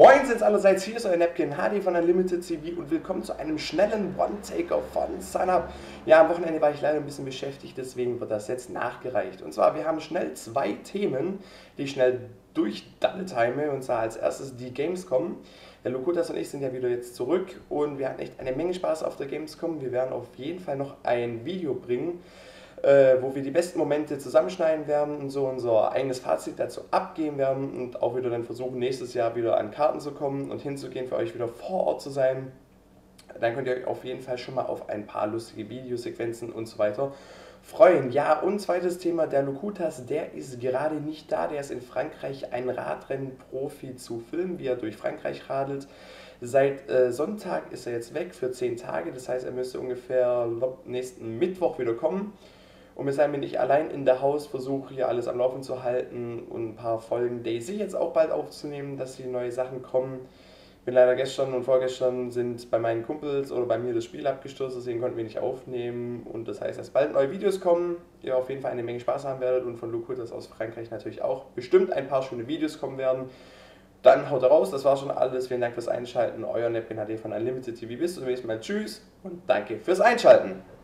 Moin sind allerseits, hier ist euer Napkin HD von Unlimited TV und willkommen zu einem schnellen One-Taker von SunUp. Ja, am Wochenende war ich leider ein bisschen beschäftigt, deswegen wird das jetzt nachgereicht. Und zwar, wir haben schnell zwei Themen, die ich schnell durchdaddletime und zwar als erstes die Gamescom. Der Lokutas und ich sind ja wieder jetzt zurück und wir hatten echt eine Menge Spaß auf der Gamescom. Wir werden auf jeden Fall noch ein Video bringen äh, wo wir die besten Momente zusammenschneiden werden und so unser eigenes Fazit dazu abgeben werden und auch wieder dann versuchen, nächstes Jahr wieder an Karten zu kommen und hinzugehen, für euch wieder vor Ort zu sein. Dann könnt ihr euch auf jeden Fall schon mal auf ein paar lustige Videosequenzen und so weiter freuen. Ja, und zweites Thema, der Lokutas, der ist gerade nicht da. Der ist in Frankreich ein Radrennenprofi zu filmen, wie er durch Frankreich radelt. Seit äh, Sonntag ist er jetzt weg für 10 Tage. Das heißt, er müsste ungefähr nächsten Mittwoch wieder kommen. Und wir sind nicht allein in der Haus, versuche hier alles am Laufen zu halten und ein paar Folgen Daisy jetzt auch bald aufzunehmen, dass hier neue Sachen kommen. Bin leider gestern und vorgestern sind bei meinen Kumpels oder bei mir das Spiel abgestürzt, deswegen konnten wir nicht aufnehmen. Und das heißt, dass bald neue Videos kommen, ihr auf jeden Fall eine Menge Spaß haben werdet und von Luke das aus Frankreich natürlich auch bestimmt ein paar schöne Videos kommen werden. Dann haut raus, das war schon alles. Vielen Dank fürs Einschalten. Euer Nepkin HD von Unlimited TV. Bis zum nächsten Mal. Tschüss und danke fürs Einschalten.